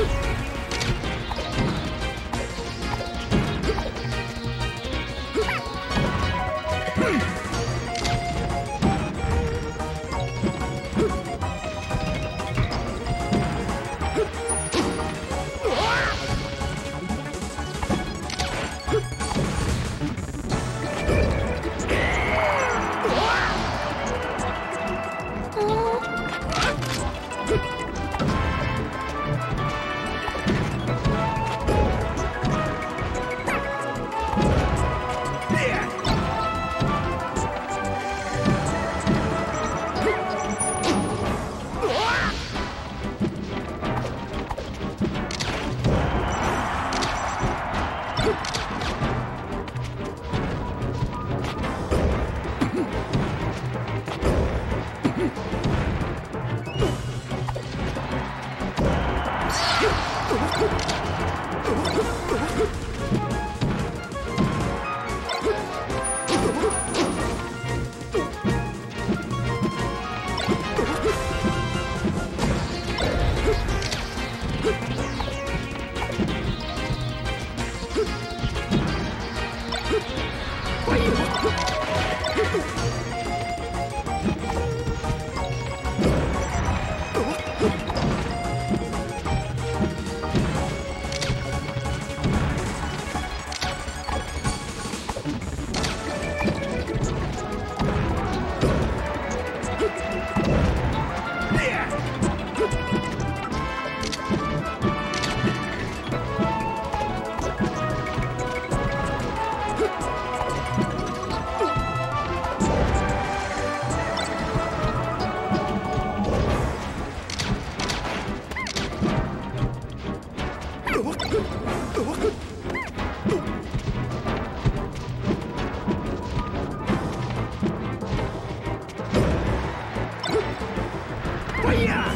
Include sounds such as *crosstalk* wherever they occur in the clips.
Huh. *laughs* Yeah!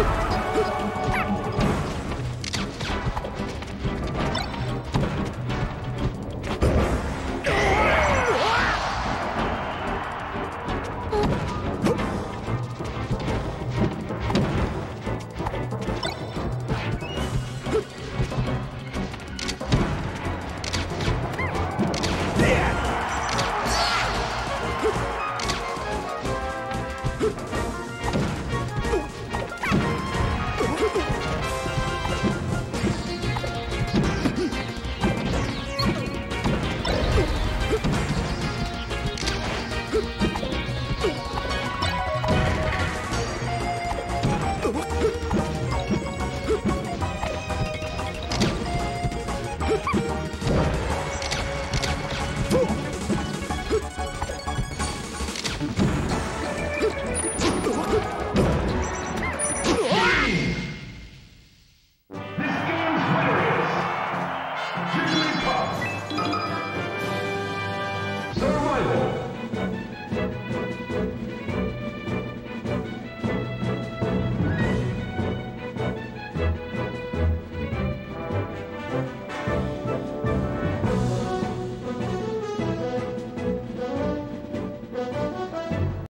Ha ha ha!